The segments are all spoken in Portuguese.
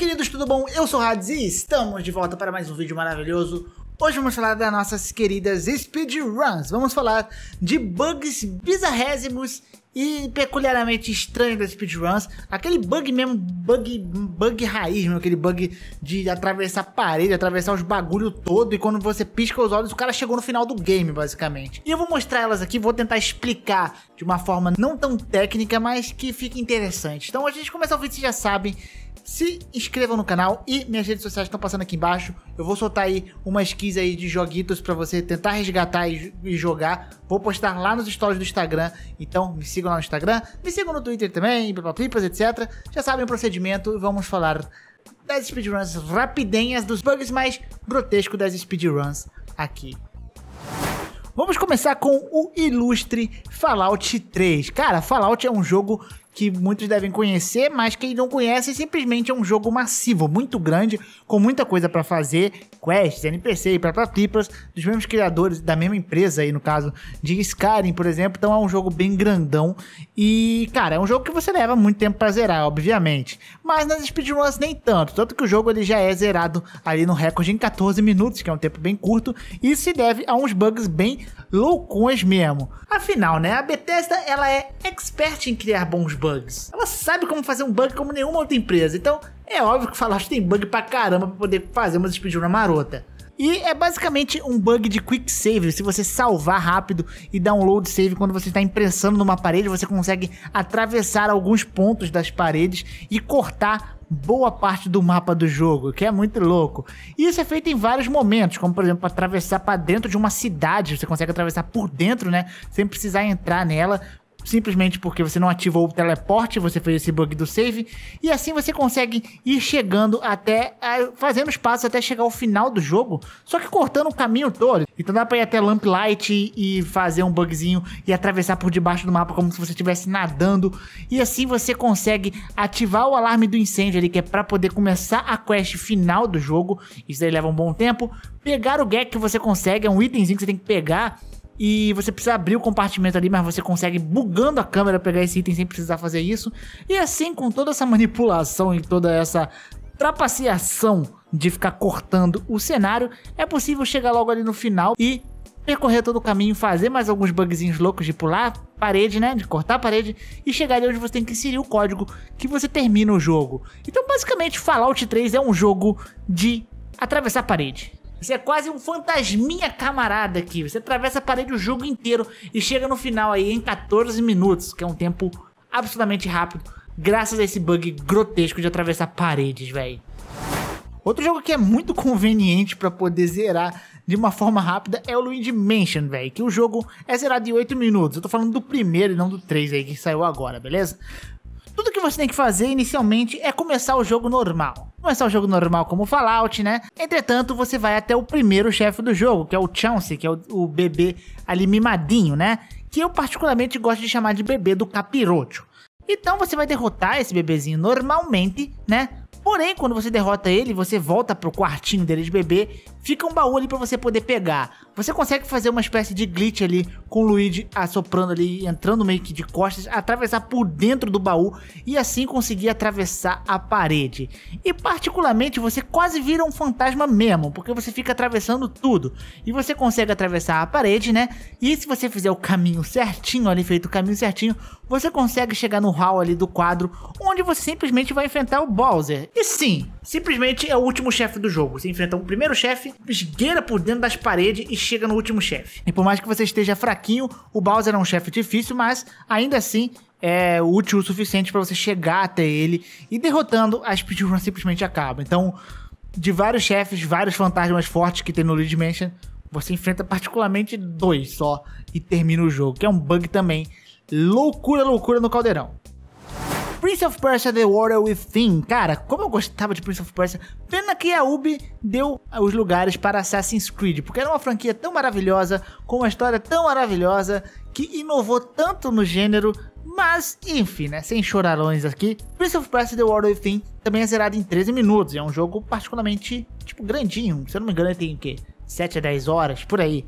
queridos, tudo bom? Eu sou o Hades e estamos de volta para mais um vídeo maravilhoso. Hoje vamos falar das nossas queridas speedruns. Vamos falar de bugs bizarrésimos e peculiarmente estranhos das speedruns. Aquele bug mesmo, bug, bug raiz aquele bug de atravessar a parede, atravessar os bagulho todo e quando você pisca os olhos o cara chegou no final do game, basicamente. E eu vou mostrar elas aqui, vou tentar explicar de uma forma não tão técnica, mas que fique interessante. Então antes de começar o vídeo, vocês já sabem, se inscrevam no canal e minhas redes sociais estão passando aqui embaixo. Eu vou soltar aí umas keys aí de joguitos para você tentar resgatar e, e, jogar. Vou postar lá nos stories do Instagram. Então me sigam lá no Instagram, me sigam no Twitter também, Pipas, etc. Já sabem o procedimento. Vamos falar das speedruns rapidenhas, dos bugs mais grotescos das speedruns aqui. Vamos começar com o ilustre Fallout 3. Cara, Fallout é um jogo que muitos devem conhecer, mas quem não conhece simplesmente é um jogo massivo, muito grande, com muita coisa para fazer, quests, NPC, tripas dos mesmos criadores da mesma empresa aí no caso de Skyrim, por exemplo. Então é um jogo bem grandão e, cara, é um jogo que você leva muito tempo para zerar, obviamente. Mas nas speedruns nem tanto, tanto que o jogo ele já é zerado ali no recorde em 14 minutos, que é um tempo bem curto, e se deve a uns bugs bem loucões mesmo. Afinal, né, a Bethesda ela é expert em criar bons bugs. Ela sabe como fazer um bug como nenhuma outra empresa. Então, é óbvio que Fallout tem bug pra caramba pra poder fazer uma speedrun marota. E é basicamente um bug de quick save. Se você salvar rápido e dar um load save quando você está impressando numa parede, você consegue atravessar alguns pontos das paredes e cortar boa parte do mapa do jogo, que é muito louco. E isso é feito em vários momentos, como por exemplo, atravessar para dentro de uma cidade, você consegue atravessar por dentro, né, sem precisar entrar nela, simplesmente porque você não ativou o teleporte, você fez esse bug do save, e assim você consegue ir chegando até, fazendo os passos até chegar ao final do jogo, só que cortando o caminho todo. Então dá pra ir até Lamplight e fazer um bugzinho e atravessar por debaixo do mapa como se você estivesse nadando, e assim você consegue ativar o alarme do incêndio ali, que é pra poder começar a quest final do jogo, isso aí leva um bom tempo, pegar o gag que você consegue, é um itemzinho que você tem que pegar, e você precisa abrir o compartimento ali, mas você consegue bugando a câmera pegar esse item sem precisar fazer isso. E assim, com toda essa manipulação e toda essa trapaceação de ficar cortando o cenário, é possível chegar logo ali no final e percorrer todo o caminho, fazer mais alguns bugzinhos loucos de pular parede, né, de cortar a parede e chegar ali onde você tem que inserir o código que você termina o jogo. Então, basicamente, Fallout 3 é um jogo de atravessar a parede. Você é quase um fantasminha camarada aqui. Você atravessa a parede o jogo inteiro e chega no final aí em 14 minutos, que é um tempo absolutamente rápido, graças a esse bug grotesco de atravessar paredes, velho. Outro jogo que é muito conveniente para poder zerar de uma forma rápida é o Luigi Mansion, velho. Que o jogo é zerado em 8 minutos. Eu tô falando do primeiro e não do 3 aí que saiu agora, beleza? Tudo que você tem que fazer inicialmente é começar o jogo normal. Começar o jogo normal como Fallout, né? Entretanto, você vai até o primeiro chefe do jogo, que é o Chauncey, que é o, o bebê ali mimadinho, né? Que eu particularmente gosto de chamar de bebê do capiroto. Então você vai derrotar esse bebezinho normalmente, né? Porém, quando você derrota ele, você volta pro quartinho dele de bebê, fica um baú ali para você poder pegar. Você consegue fazer uma espécie de glitch ali com o Luigi assoprando ali, entrando meio que de costas, atravessar por dentro do baú e assim conseguir atravessar a parede. E particularmente você quase vira um fantasma mesmo, porque você fica atravessando tudo. E você consegue atravessar a parede, né? E se você fizer o caminho certinho ali, feito o caminho certinho, você consegue chegar no hall ali do quadro, onde você simplesmente vai enfrentar o Bowser. E sim, simplesmente é o último chefe do jogo. Você enfrenta o primeiro chefe, esgueira por dentro das paredes e chega no último chefe. E por mais que você esteja fraquinho, o Bowser é um chefe difícil, mas ainda assim é útil o suficiente para você chegar até ele e derrotando a speedrun simplesmente acaba. Então, de vários chefes, vários fantasmas fortes que tem no Luigi Mansion, você enfrenta particularmente dois só e termina o jogo, que é um bug também. Loucura, loucura no caldeirão. Prince of Persia The Warrior Within. Cara, como eu gostava de Prince of Persia. Pena que a Ubi deu os lugares para Assassin's Creed, porque era uma franquia tão maravilhosa, com uma história tão maravilhosa, que inovou tanto no gênero, mas, enfim, né? Sem chorarões aqui. Prince of Persia The Warrior Within também é zerado em 13 minutos. É um jogo particularmente, tipo, grandinho. Se eu não me engano, tem o quê? 7 a 10 horas, por aí.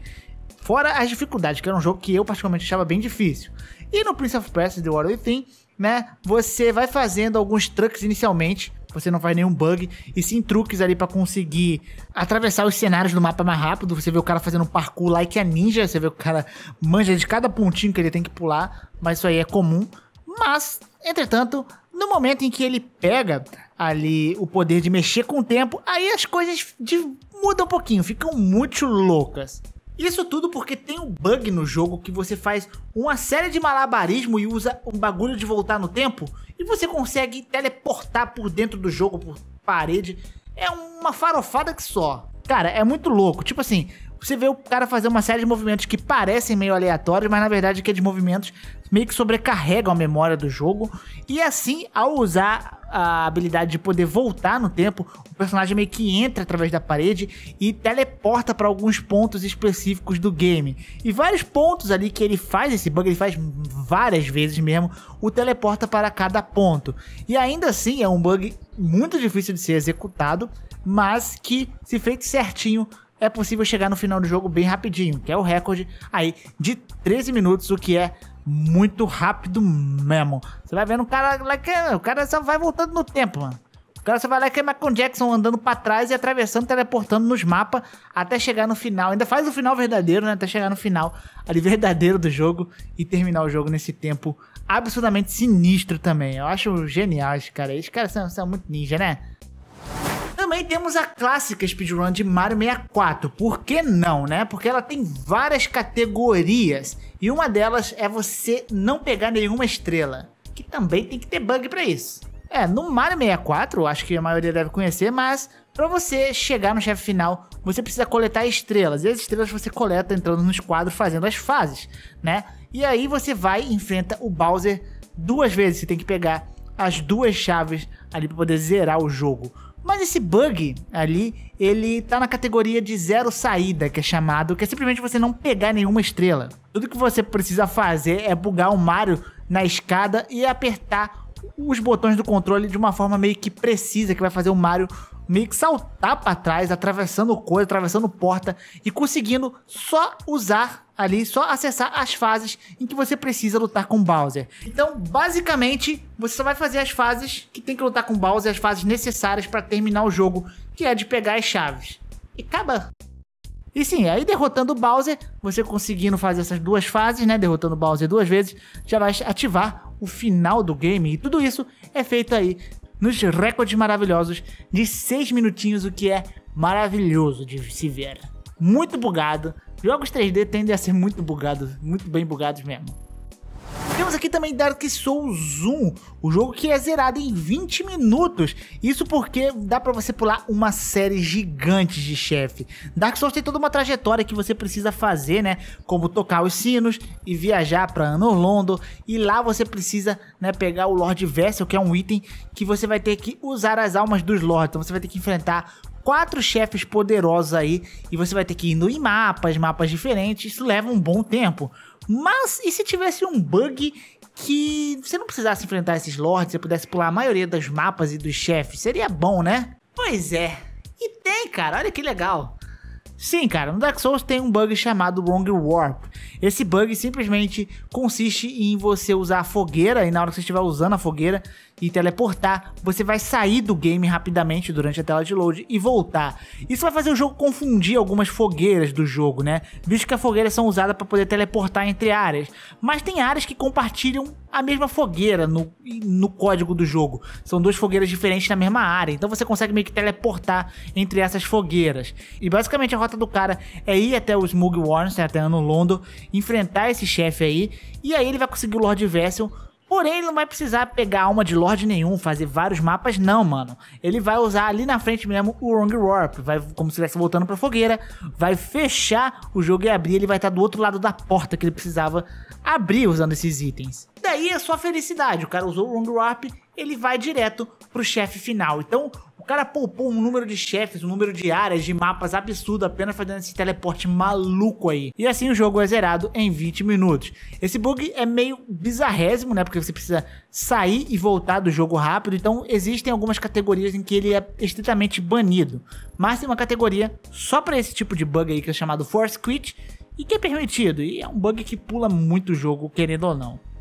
Fora as dificuldades, que era um jogo que eu particularmente achava bem difícil. E no Prince of Persia The Warrior Within né? Você vai fazendo alguns truques inicialmente, você não faz nenhum bug, e sim truques ali para conseguir atravessar os cenários do mapa mais rápido. Você vê o cara fazendo um parkour like a ninja, você vê o cara manja de cada pontinho que ele tem que pular, mas isso aí é comum. Mas, entretanto, no momento em que ele pega ali o poder de mexer com o tempo, aí as coisas de, mudam um pouquinho, ficam muito loucas. Isso tudo porque tem um bug no jogo que você faz uma série de malabarismo e usa um bagulho de voltar no tempo e você consegue teleportar por dentro do jogo, por parede. É uma farofada que só. Cara, é muito louco. Tipo assim, você vê o cara fazer uma série de movimentos que parecem meio aleatórios, mas na verdade aqueles movimentos meio que sobrecarregam a memória do jogo. E assim, ao usar a habilidade de poder voltar no tempo, o personagem meio que entra através da parede e teleporta para alguns pontos específicos do game. E vários pontos ali que ele faz esse bug, ele faz várias vezes mesmo, o teleporta para cada ponto. E ainda assim é um bug muito difícil de ser executado, mas que se feito certinho é possível chegar no final do jogo bem rapidinho, que é o recorde aí de 13 minutos, o que é muito rápido mesmo. Você vai vendo o cara que o cara só vai voltando no tempo, mano. O cara só vai lá que é Michael Jackson andando para trás e atravessando, teleportando nos mapas até chegar no final. Ainda faz o final verdadeiro, né? Até chegar no final ali verdadeiro do jogo e terminar o jogo nesse tempo absurdamente sinistro também. Eu acho genial esse cara. Esses caras são, são muito ninja, né? Também temos a clássica speedrun de Mario 64. Por que não, né? Porque ela tem várias categorias e uma delas é você não pegar nenhuma estrela, que também tem que ter bug para isso. É, no Mario 64, acho que a maioria deve conhecer, mas para você chegar no chefe final, você precisa coletar estrelas. E as estrelas você coleta entrando nos quadros fazendo as fases, né? E aí você vai e enfrenta o Bowser duas vezes. Você tem que pegar as duas chaves ali para poder zerar o jogo. Mas esse bug ali, ele tá na categoria de zero saída, que é chamado, que é simplesmente você não pegar nenhuma estrela. Tudo que você precisa fazer é bugar o Mario na escada e apertar os botões do controle de uma forma meio que precisa, que vai fazer o Mario meio que saltar para trás, atravessando coisa, atravessando porta e conseguindo só usar ali, só acessar as fases em que você precisa lutar com Bowser. Então, basicamente, você só vai fazer as fases que tem que lutar com Bowser, as fases necessárias para terminar o jogo, que é de pegar as chaves. E acaba. E sim, aí derrotando o Bowser, você conseguindo fazer essas duas fases, né? Derrotando o Bowser duas vezes, já vai ativar o final do game. E tudo isso é feito aí nos recordes maravilhosos de 6 minutinhos, o que é maravilhoso de se ver. Muito bugado. Jogos 3D tendem a ser muito bugados, muito bem bugados mesmo. Temos aqui também Dark Souls 1, o jogo que é zerado em 20 minutos. Isso porque dá para você pular uma série gigante de chefe. Dark Souls tem toda uma trajetória que você precisa fazer, né? Como tocar os sinos e viajar para Anolondo. E lá você precisa, né, pegar o Lord Vessel, que é um item que você vai ter que usar as almas dos Lords. Então você vai ter que enfrentar quatro chefes poderosos aí e você vai ter que ir em mapas, mapas diferentes. Isso leva um bom tempo. Mas e se tivesse um bug que você não precisasse enfrentar esses lords, você pudesse pular a maioria dos mapas e dos chefes? Seria bom, né? Pois é. E tem, cara, olha que legal. Sim, cara, no Dark Souls tem um bug chamado Wrong Warp. Esse bug simplesmente consiste em você usar a fogueira e na hora que você estiver usando a fogueira e teleportar, você vai sair do game rapidamente durante a tela de load e voltar. Isso vai fazer o jogo confundir algumas fogueiras do jogo, né? Visto que as fogueiras são usadas para poder teleportar entre áreas, mas tem áreas que compartilham a mesma fogueira no, no código do jogo. São duas fogueiras diferentes na mesma área, então você consegue meio que teleportar entre essas fogueiras. E basicamente a rota do cara é ir até o Smug Warren, até Ano Londo, enfrentar esse chefe aí, e aí ele vai conseguir o Lord Vessel Porém, ele não vai precisar pegar alma de Lorde nenhum, fazer vários mapas, não, mano. Ele vai usar ali na frente mesmo o Wrong Warp, vai como se estivesse voltando pra fogueira, vai fechar o jogo e abrir, ele vai estar do outro lado da porta que ele precisava abrir usando esses itens. Daí é só felicidade, o cara usou o Wrong Warp, ele vai direto pro chefe final. Então, o cara poupou um número de chefes, um número de áreas, de mapas absurdo apenas fazendo esse teleporte maluco aí. E assim o jogo é zerado em 20 minutos. Esse bug é meio bizarrésimo, né? Porque você precisa sair e voltar do jogo rápido. Então existem algumas categorias em que ele é estritamente banido. Mas tem uma categoria só para esse tipo de bug aí que é chamado Force Quit e que é permitido. E é um bug que pula muito o jogo, querendo ou não.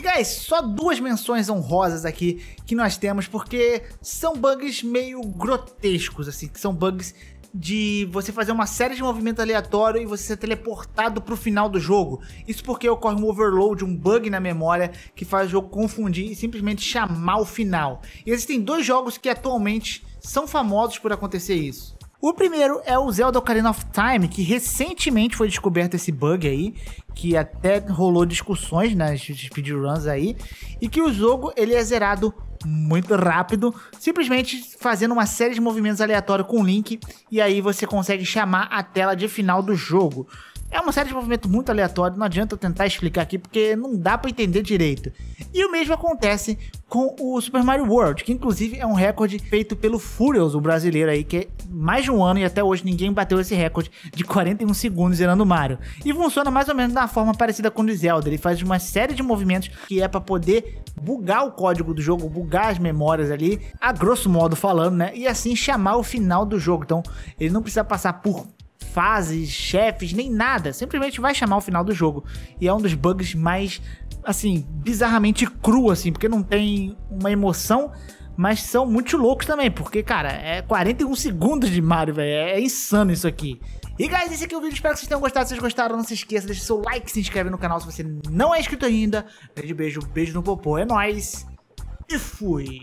E guys, só duas menções honrosas aqui que nós temos, porque são bugs meio grotescos, assim, que são bugs de você fazer uma série de movimentos aleatórios e você ser teleportado pro final do jogo. Isso porque ocorre um overload, um bug na memória que faz o jogo confundir e simplesmente chamar o final. E existem dois jogos que atualmente são famosos por acontecer isso. O primeiro é o Zelda Ocarina of Time, que recentemente foi descoberto esse bug aí, que até rolou discussões nas speedruns aí, e que o jogo ele é zerado muito rápido, simplesmente fazendo uma série de movimentos aleatórios com o Link, e aí você consegue chamar a tela de final do jogo. É uma série de movimentos muito aleatório, não adianta eu tentar explicar aqui porque não dá para entender direito. E o mesmo acontece com o Super Mario World, que inclusive é um recorde feito pelo Furious, o brasileiro aí, que é mais de um ano e até hoje ninguém bateu esse recorde de 41 segundos zerando Mario. E funciona mais ou menos da forma parecida com o Zelda, ele faz uma série de movimentos que é para poder bugar o código do jogo, bugar as memórias ali, a grosso modo falando, né? E assim chamar o final do jogo. Então, ele não precisa passar por fases, chefes, nem nada. Simplesmente vai chamar o final do jogo. E é um dos bugs mais, assim, bizarramente cru, assim, porque não tem uma emoção, mas são muito loucos também, porque, cara, é 41 segundos de Mario, velho. É, insano isso aqui. E guys, esse aqui é o vídeo, espero que vocês tenham gostado. Se vocês gostaram, não se esqueça, deixa seu like, se inscreve no canal se você não é inscrito ainda. Beijo, beijo, beijo no popô. É nóis. E fui.